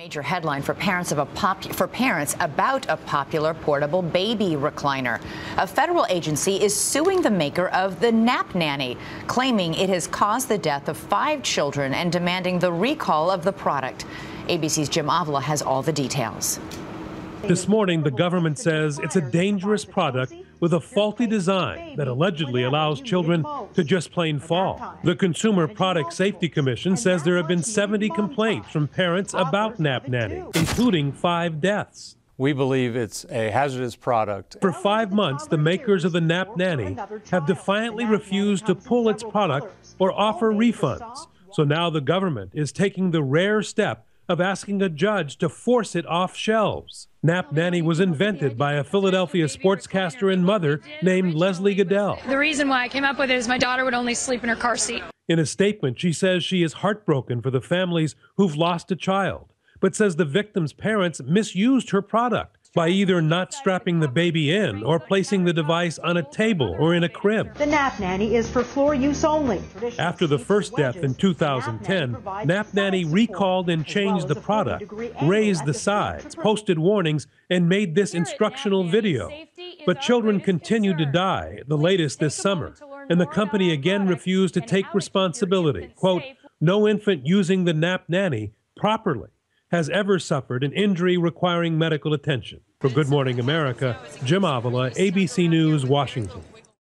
Major headline for parents of a pop for parents about a popular portable baby recliner. A federal agency is suing the maker of the Nap Nanny, claiming it has caused the death of five children and demanding the recall of the product. ABC's Jim Avila has all the details. This morning, the government says it's a dangerous product with a faulty design that allegedly allows children to just plain fall. The Consumer Product Safety Commission says there have been 70 complaints from parents about Nap Nanny, including five deaths. We believe it's a hazardous product. For five months, the makers of the Nap Nanny have defiantly refused to pull its product or offer refunds. So now the government is taking the rare step of asking a judge to force it off shelves. Nap Nanny was invented by a Philadelphia sportscaster and mother named Leslie Gudel. The reason why I came up with it is my daughter would only sleep in her car seat. In a statement, she says she is heartbroken for the families who've lost a child, but says the victim's parents misused her product by either not strapping the baby in or placing the device on a table or in a crib. The Nap Nanny is for floor use only. After the first death in 2010, Nap Nanny recalled and changed the product, raised the sides, posted warnings, and made this instructional video. But children continued to die, the latest this summer, and the company again refused to take responsibility. Quote, no infant using the Nap Nanny properly has ever suffered an injury requiring medical attention. For Good Morning America, Jim Avila, ABC News, Washington.